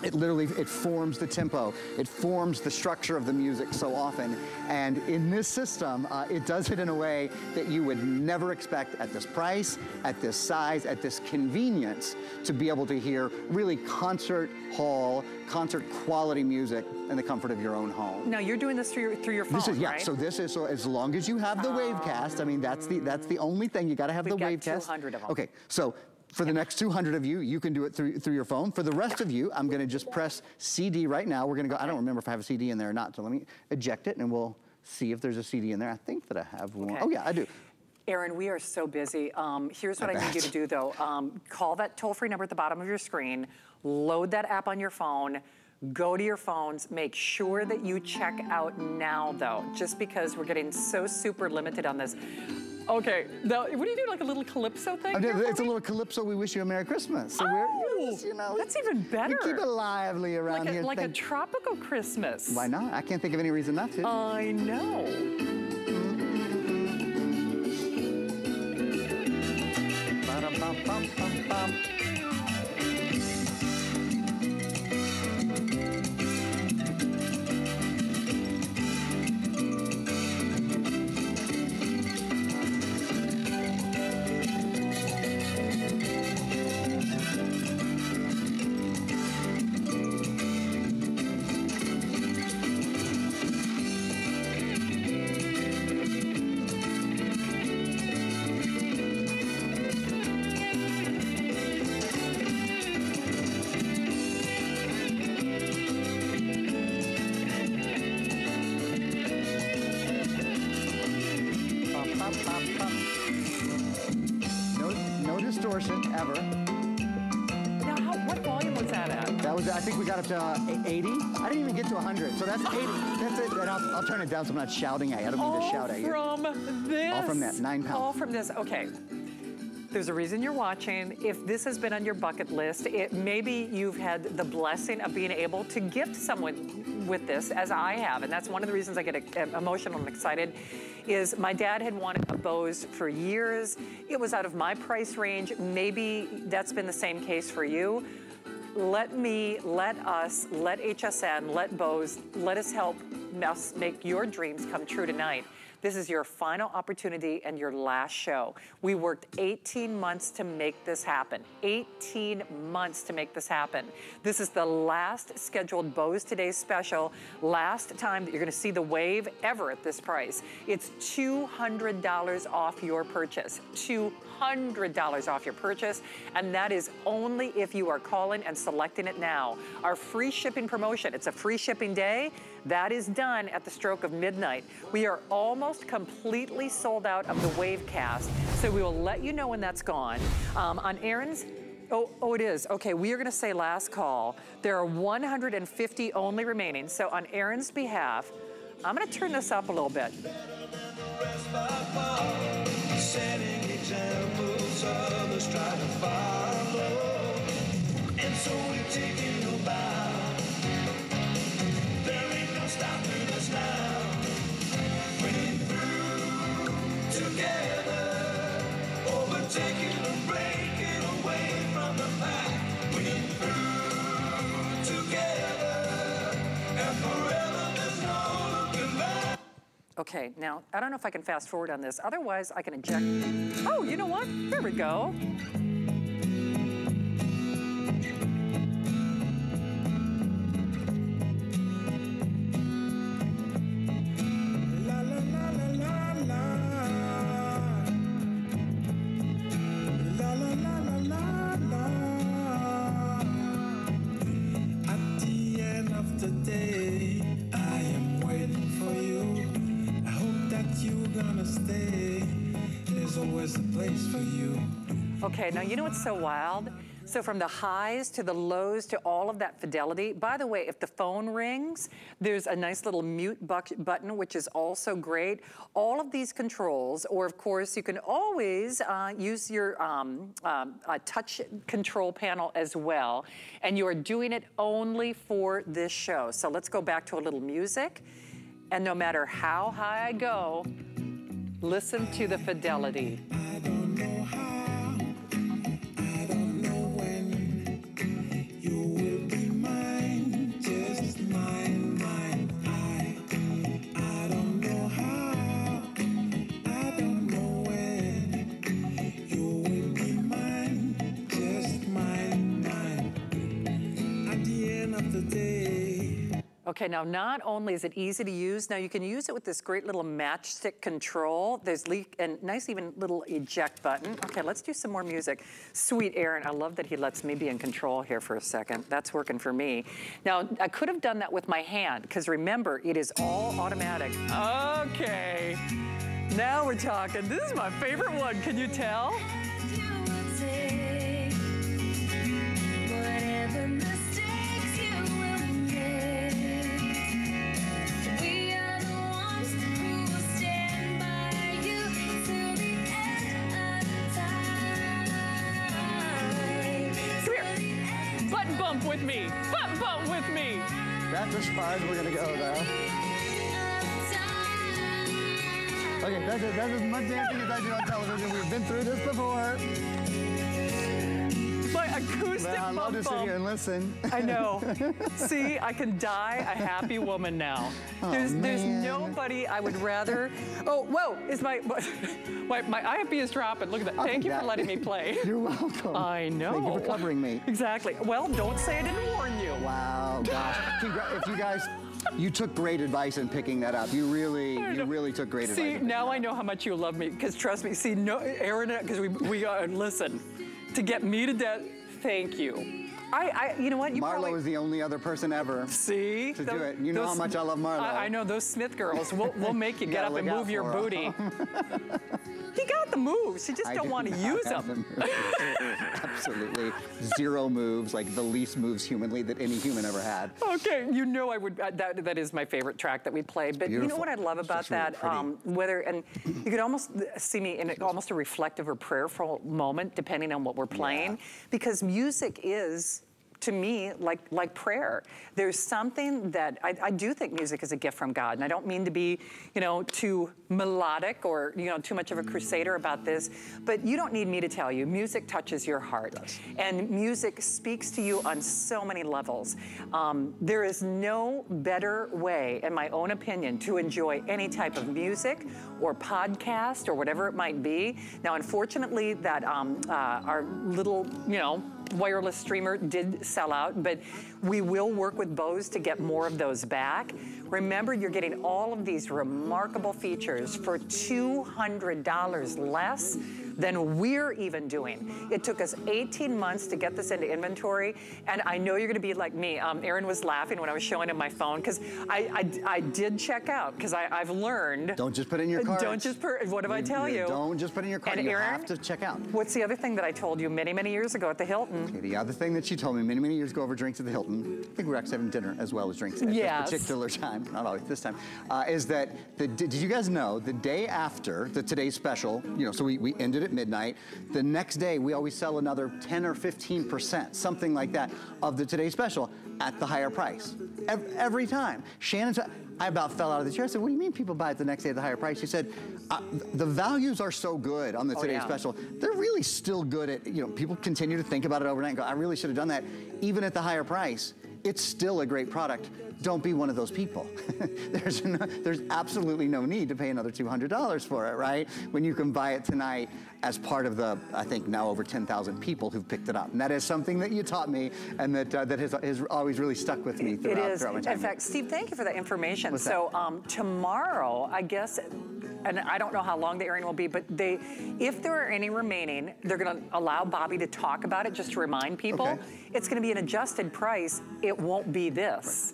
It literally, it forms the tempo. It forms the structure of the music so often. And in this system, uh, it does it in a way that you would never expect at this price, at this size, at this convenience to be able to hear really concert hall, concert quality music in the comfort of your own home. Now you're doing this through your, through your phone, This is yeah. right? So this is so as long as you have the Wavecast. I mean, that's the that's the only thing you got to have We've the got Wavecast. 200 of 'em. Okay, so. For the next 200 of you, you can do it through through your phone. For the rest of you, I'm going to just press CD right now. We're going to go. I don't remember if I have a CD in there or not. So let me eject it, and we'll see if there's a CD in there. I think that I have one. Okay. Oh yeah, I do. Aaron, we are so busy. Um, here's what I I, need you to do though. Um, call that toll-free number at the bottom of your screen, load that app on your phone, go to your phones, make sure that you check out now though, just because we're getting so super limited on this. Okay, now, what do you do, like a little calypso thing? For it's a little calypso. We wish you a Merry Christmas. So Oh, we're, you know, that's even better. We keep it lively around like a, here. like a tropical Christmas. Why not? I can't think of any reason not to. I know. Ever. Now, how, what volume was that at? That was, I think we got up to uh, 80. I didn't even get to 100. So that's 80. That's it. And I'll, I'll turn it down so I'm not shouting at you. I don't mean to All shout at you. from this. All from that, nine pounds. All from this. Okay. There's a reason you're watching. If this has been on your bucket list, it maybe you've had the blessing of being able to gift someone with this, as I have, and that's one of the reasons I get uh, emotional and excited. Is my dad had wanted a Bose for years. It was out of my price range. Maybe that's been the same case for you let me, let us, let HSN, let Bose, let us help us make your dreams come true tonight. This is your final opportunity and your last show. We worked 18 months to make this happen. 18 months to make this happen. This is the last scheduled Bose Today special, last time that you're gonna see the wave ever at this price. It's $200 off your purchase. $200 off your purchase, and that is only if you are calling and selecting it now. Our free shipping promotion, it's a free shipping day. That is done at the stroke of midnight. We are almost completely sold out of the Wavecast, so we will let you know when that's gone. Um, on Aaron's Oh, oh, it is. Okay, we are gonna say last call. There are 150 only remaining. So on Aaron's behalf, I'm gonna turn this up a little bit. Okay, now, I don't know if I can fast forward on this. Otherwise, I can eject. Oh, you know what? There we go. Okay, now you know what's so wild? So from the highs to the lows to all of that fidelity. By the way, if the phone rings, there's a nice little mute button, which is also great. All of these controls, or of course, you can always uh, use your um, um, uh, touch control panel as well. And you are doing it only for this show. So let's go back to a little music. And no matter how high I go, listen to the fidelity. Of the day. Okay, now not only is it easy to use, now you can use it with this great little matchstick control. There's leak and nice even little eject button. Okay, let's do some more music. Sweet Aaron, I love that he lets me be in control here for a second. That's working for me. Now, I could have done that with my hand, because remember, it is all automatic. Okay, now we're talking. This is my favorite one, can you tell? With me. Butt with me. That's as far as we're gonna go, though. Okay, that's, that's as much dancing as I do on television. We've been through this before. My acoustic I love to sit here and listen. I know. See, I can die a happy woman now. there's there's man. nobody I would rather. Oh, whoa! Is my my my IFB is dropping. Look at that. Thank you for letting me play. You're welcome. I know. Thank you for covering me. Exactly. Well, don't say I didn't warn you. Wow, gosh. If you guys, you took great advice in picking that up. You really, you really took great See, advice. in now I know how much you love me. Because trust me, see, no, Aaron, because we we uh, listen to get me to death. Thank you. I, I, you know what? You. Marlo probably, is the only other person ever. See? to do it. You know how much I love Marlo. I, I know those Smith girls. We'll, we'll make you, You get up and move your booty. he got the moves. You just I don't do want to use them. the. Absolutely zero moves, like the least moves humanly that any human ever had. Okay, you know I would. Uh, that that is my favorite track that we played. But you know what I love about really that? pretty. whether and you could almost see me in a, almost a reflective or prayerful moment, depending on what we're playing, because music is. To me, like like prayer, there's something that I, I do think music is a gift from God, and I don't mean to be, you know, too melodic or you know too much of a crusader about this, but you don't need me to tell you, music touches your heart, and music speaks to you on so many levels. Um, there is no better way, in my own opinion, to enjoy any type of music or podcast or whatever it might be. Now, unfortunately, that um, uh, our little, you know, wireless streamer did sell out, but we will work with Bose to get more of those back. Remember, you're getting all of these remarkable features for $200 less than we're even doing. It took us 18 months to get this into inventory, and I know you're gonna be like me. Um, Aaron was laughing when I was showing him my phone, because I, I, I did check out, because I've learned. Don't just put in your card. Don't just, put, what did I tell you? Don't just put in your card. And you Aaron, have to check out. What's the other thing that I told you many, many years ago at the Hilton? Okay, the other thing that she told me many, many years ago over drinks at the Hilton, I think we were actually having dinner as well as drinks at Yes. this particular time, not always this time, uh, is that, the, did you guys know the day after the today's special, you know, so we, we ended at midnight, the next day we always sell another 10 or 15%, something like that, of the today's special at the higher price. Every, every time. Shannon, t- I about fell out of the chair. I said, what do you mean people buy it the next day at the higher price? She said, uh, the values are so good on the Oh, today's yeah. special. They're really still good at, you know, people continue to think about it overnight and go, I really should have done that. Even at the higher price, it's still a great product. Don't be one of those people. there's, no, there's absolutely no need to pay another $200 for it, right? When you can buy it tonight as part of the, I think now over 10,000 people who've picked it up. And that is something that you taught me and that, uh, that has, has always really stuck with me It throughout, is. throughout my time. In fact, Steve, thank you for that information. What's so um, tomorrow, I guess, and I don't know how long the airing will be, but they, if there are any remaining, they're going to allow Bobby to talk about it just to remind people. Okay. It's going to be an adjusted price. It won't be this.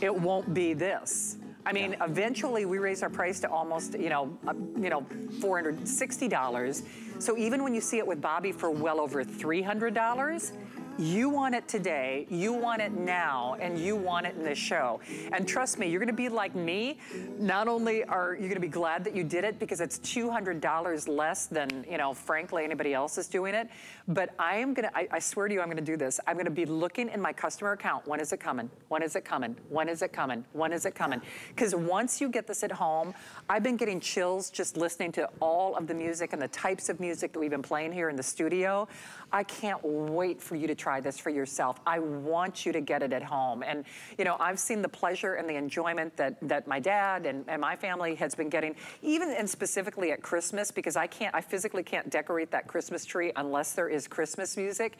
It won't be this. I mean, eventually we raise our price to almost, you know, uh, you know, $460. So even when you see it with Bobby for well over $300, you want it today, you want it now, and you want it in this show. And trust me, you're gonna be like me. Not only are you gonna be glad that you did it because it's $200 less than, you know, frankly, anybody else is doing it, but I am gonna, I, I swear to you, I'm gonna do this. I'm gonna be looking in my customer account. When is it coming? When is it coming? When is it coming? When is it coming? Because once you get this at home, I've been getting chills just listening to all of the music and the types of music that we've been playing here in the studio. I can't wait for you to try this for yourself. I want you to get it at home. And, you know, I've seen the pleasure and the enjoyment that, that my dad and, and my family has been getting, even and specifically at Christmas, because I can't, I physically can't decorate that Christmas tree unless there is Christmas music.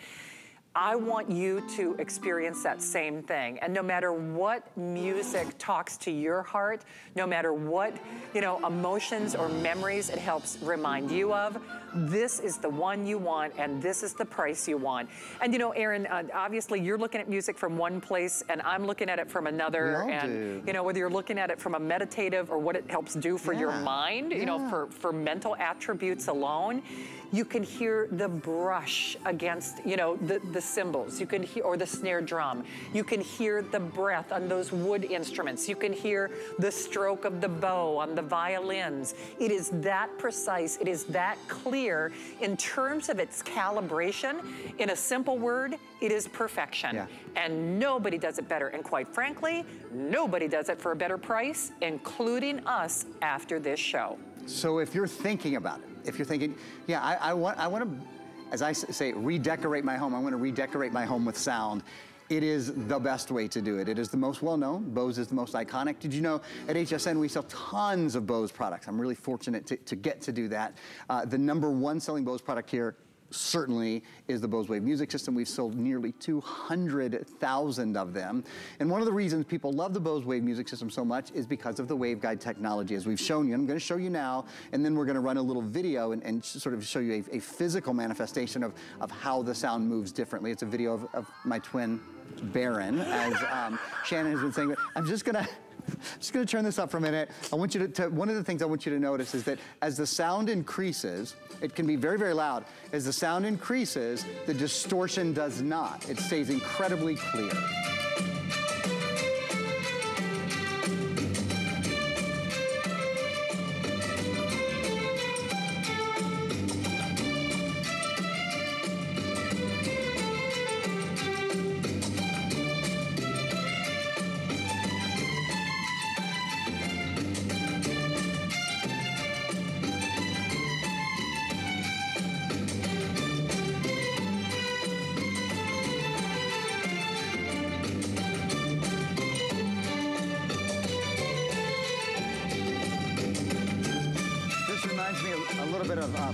I want you to experience that same thing. And no matter what music talks to your heart, no matter what, you know, emotions or memories it helps remind you of, this is the one you want and this is the price you want. And you know, Aaron, uh, obviously you're looking at music from one place and I'm looking at it from another. All and do. you know, whether you're looking at it from a meditative or what it helps do for your Yeah, mind, you know, for, for mental attributes alone, you can hear the brush against, you know, the, the cymbals. You can hear, or the snare drum. You can hear the breath on those wood instruments. You can hear the stroke of the bow on the violins. It is that precise. It is that clear in terms of its calibration. In a simple word, it is perfection. Yeah. And nobody does it better. And quite frankly, nobody does it for a better price, including us after this show. So if you're thinking about it, if you're thinking, yeah, I, I want, I want to, as I say, redecorate my home. I want to redecorate my home with sound. It is the best way to do it. It is the most well-known. Bose is the most iconic. Did you know at HSN we sell tons of Bose products? I'm really fortunate to, to get to do that. Uh, the number one selling Bose product here certainly is the Bose Wave music system. We've sold nearly 200,000 of them. And one of the reasons people love the Bose Wave music system so much is because of the waveguide technology. As we've shown you, I'm gonna show you now, and then we're gonna run a little video and, and sort of show you a, a physical manifestation of, of how the sound moves differently. It's a video of, of my twin, Baron, as um, Shannon has been saying. But I'm just gonna, just gonna turn this up for a minute. I want you to, to, one of the things I want you to notice is that as the sound increases, it can be very, very loud. As the sound increases, the distortion does not. It stays incredibly clear.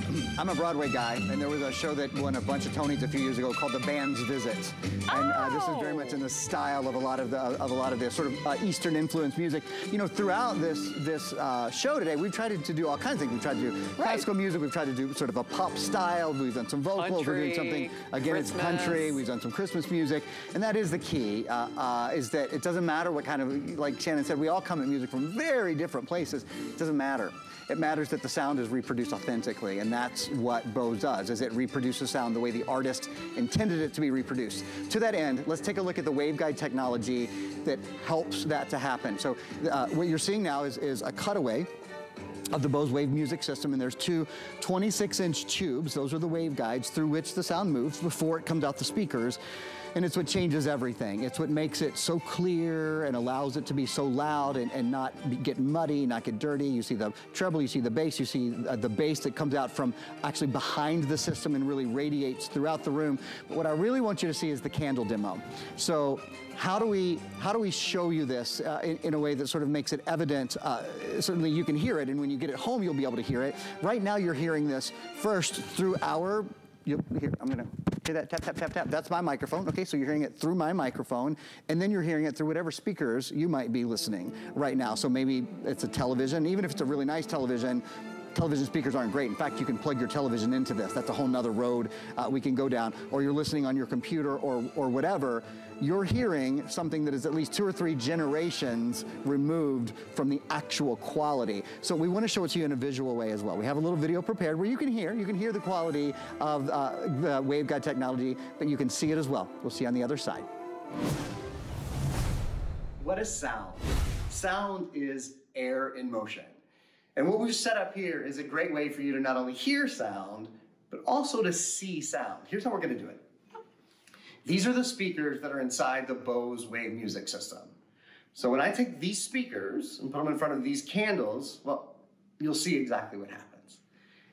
Um, I'm a Broadway guy, and there was a show that won a bunch of Tonys a few years ago called The Band's Visit. And uh, this is very much in the style of a lot of the, of a lot of the sort of uh, Eastern influence music. You know, throughout this, this uh, show today, we've tried to do all kinds of things. We've tried to do classical music, we've tried to do sort of a pop style, we've done some vocals, we're doing something, again, it's country, we've done some Christmas music, and that is the key, uh, uh, is that it doesn't matter what kind of, like Shannon said, we all come at music from very different places. It doesn't matter. It matters that the sound is reproduced authentically, and that's what Bose does, is it reproduces sound the way the artist intended it to be reproduced. To that end, let's take a look at the waveguide technology that helps that to happen. So uh, what you're seeing now is, is a cutaway of the Bose Wave music system, and there's two 26-inch tubes. Those are the waveguides through which the sound moves before it comes out the speakers. And it's what changes everything. It's what makes it so clear and allows it to be so loud and, and not be, get muddy, not get dirty. You see the treble, you see the bass, you see uh, the bass that comes out from actually behind the system and really radiates throughout the room. But what I really want you to see is the candle demo. So how do we how do we show you this uh, in, in a way that sort of makes it evident? Uh, certainly you can hear it, and when you get it home, you'll be able to hear it. Right now, you're hearing this first through our. You, here, I'm gonna hear that tap tap tap tap. That's my microphone. Okay, so you're hearing it through my microphone, and then you're hearing it through whatever speakers you might be listening right now. So maybe it's a television, even if it's a really nice television television speakers aren't great. In fact, you can plug your television into this. That's a whole nother road uh, we can go down. Or you're listening on your computer or, or whatever. You're hearing something that is at least two or three generations removed from the actual quality. So we want to show it to you in a visual way as well. We have a little video prepared where you can hear, you can hear the quality of uh, the waveguide technology, but you can see it as well. We'll see you on the other side. What is sound? Sound is air in motion. And what we've set up here is a great way for you to not only hear sound, but also to see sound. Here's how we're gonna do it. These are the speakers that are inside the Bose Wave Music System. So when I take these speakers and put them in front of these candles, well, you'll see exactly what happens.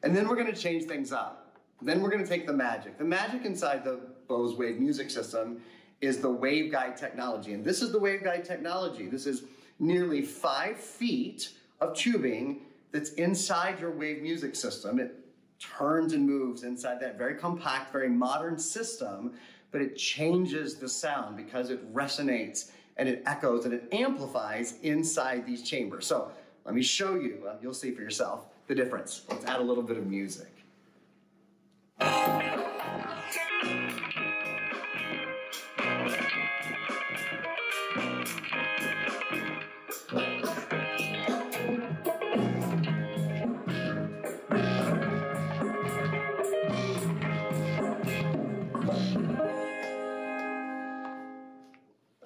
And then we're gonna change things up. Then we're gonna take the magic. The magic inside the Bose Wave Music System is the waveguide technology. And this is the waveguide technology. This is nearly five feet of tubing that's inside your wave music system. It turns and moves inside that very compact, very modern system, but it changes the sound because it resonates and it echoes and it amplifies inside these chambers. So let me show you, uh, you'll see for yourself the difference. Let's add a little bit of music.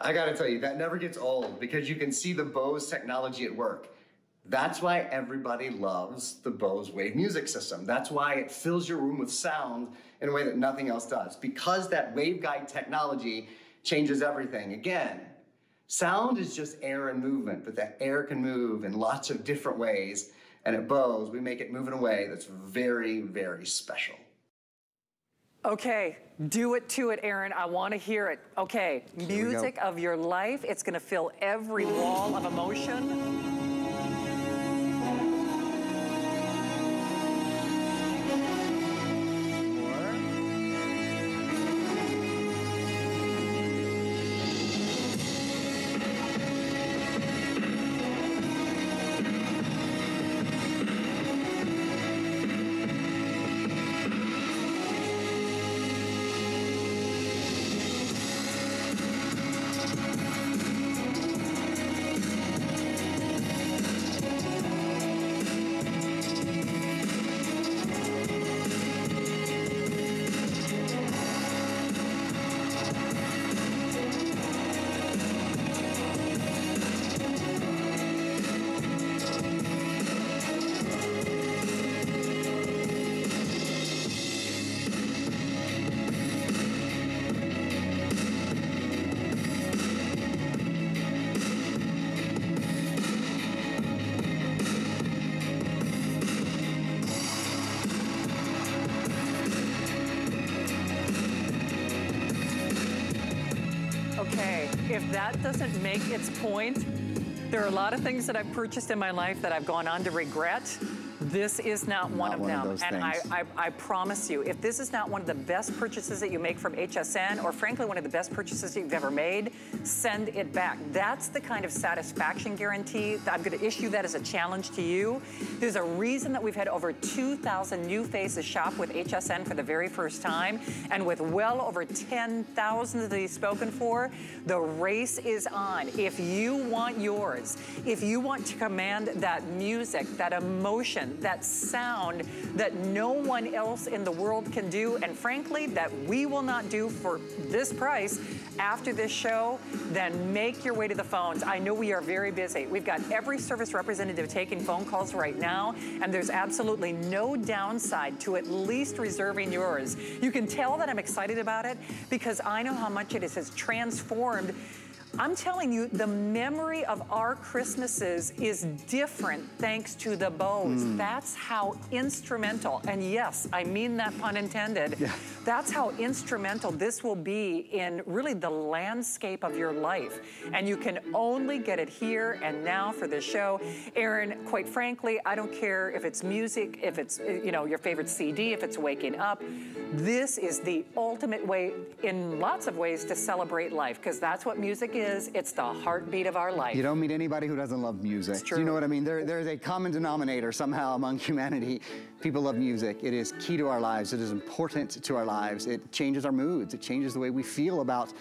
I gotta tell you, that never gets old because you can see the Bose technology at work. That's why everybody loves the Bose Wave Music System. That's why it fills your room with sound in a way that nothing else does. Because that waveguide technology changes everything. Again, sound is just air and movement, but that air can move in lots of different ways. And at Bose, we make it move in a way that's very, very special. Okay, do it to it, Aaron. I want to hear it. Okay, music of your life. It's going to fill every wall of emotion. Okay, if that doesn't make its point, there are a lot of things that I've purchased in my life that I've gone on to regret. This is not one of one of them. those and I. I, I promise you, if this is not one of the best purchases that you make from HSN, or frankly, one of the best purchases you've ever made, send it back. That's the kind of satisfaction guarantee that I'm going to issue that as a challenge to you. There's a reason that we've had over 2,000 new faces shop with HSN for the very first time, and with well over 10,000 of these spoken for, the race is on. If you want yours, if you want to command that music, that emotion, that sound that no one else in the world can do, and frankly, that we will not do for this price after this show, then make your way to the phones. I know we are very busy. We've got every service representative taking phone calls right now, and there's absolutely no downside to at least reserving yours. You can tell that I'm excited about it because I know how much it is, has transformed I'm telling you, the memory of our Christmases is different thanks to the Bose. Hmm. That's how instrumental, and yes, I mean that pun intended. That's how instrumental this will be in really the landscape of your life. And you can only get it here and now for this show. Aaron, quite frankly, I don't care if it's music, if it's, you know, your favorite CD, if it's waking up. This is the ultimate way, in lots of ways, to celebrate life, because that's what music is, it's the heartbeat of our life. You don't meet anybody who doesn't love music. It's Do you know what I mean? There, there's a common denominator somehow among humanity. People love music. It is key to our lives. It is important to our lives. It changes our moods. It changes the way we feel about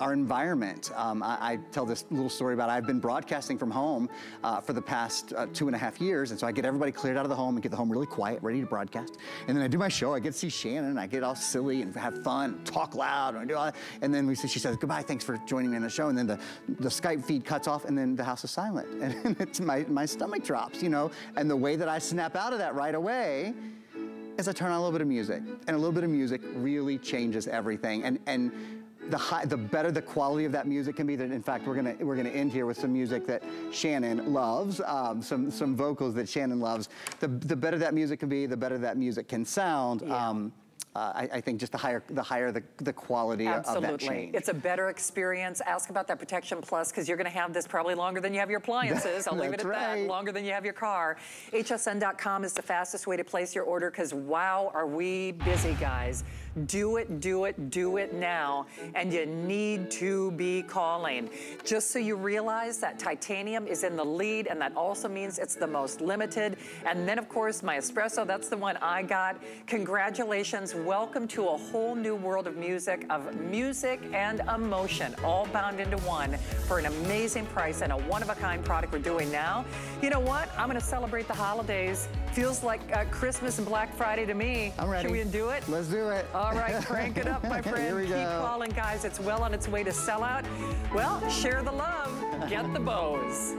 our environment. Um, I, I tell this little story about I've been broadcasting from home uh, for the past uh, two and a half years, and so I get everybody cleared out of the home and get the home really quiet, ready to broadcast. And then I do my show. I get to see Shannon. I get all silly and have fun, talk loud, and I do all that. And then we say, she says, "Goodbye, thanks for joining me on the show." And then the the Skype feed cuts off, and then the house is silent, and it's my my stomach drops, you know. And the way that I snap out of that right away is I turn on a little bit of music, and a little bit of music really changes everything. And and the high, the better the quality of that music can be. That in fact we're gonna we're gonna end here with some music that Shannon loves, um, some some vocals that Shannon loves. The the better that music can be, the better that music can sound. Um, uh, I, I think just the higher the higher the, the quality of that Absolutely. change. It's a better experience. Ask about that Protection Plus because you're going to have this probably longer than you have your appliances. I'll leave it at right. that. Longer than you have your car. HSN.com is the fastest way to place your order because wow, are we busy, guys. Do it, do it, do it now. And you need to be calling. Just so you realize that titanium is in the lead, and that also means it's the most limited. And then, of course, my espresso, that's the one I got. Congratulations. Welcome to a whole new world of music, of music and emotion, all bound into one for an amazing price and a one of a kind product we're doing now. You know what? I'm going to celebrate the holidays. Feels like uh, Christmas and Black Friday to me. I'm ready. Should we do it? Let's do it. All right, crank it up, my friend. Keep calling, guys. It's well on its way to sell out. Well, share the love. Get the Bose.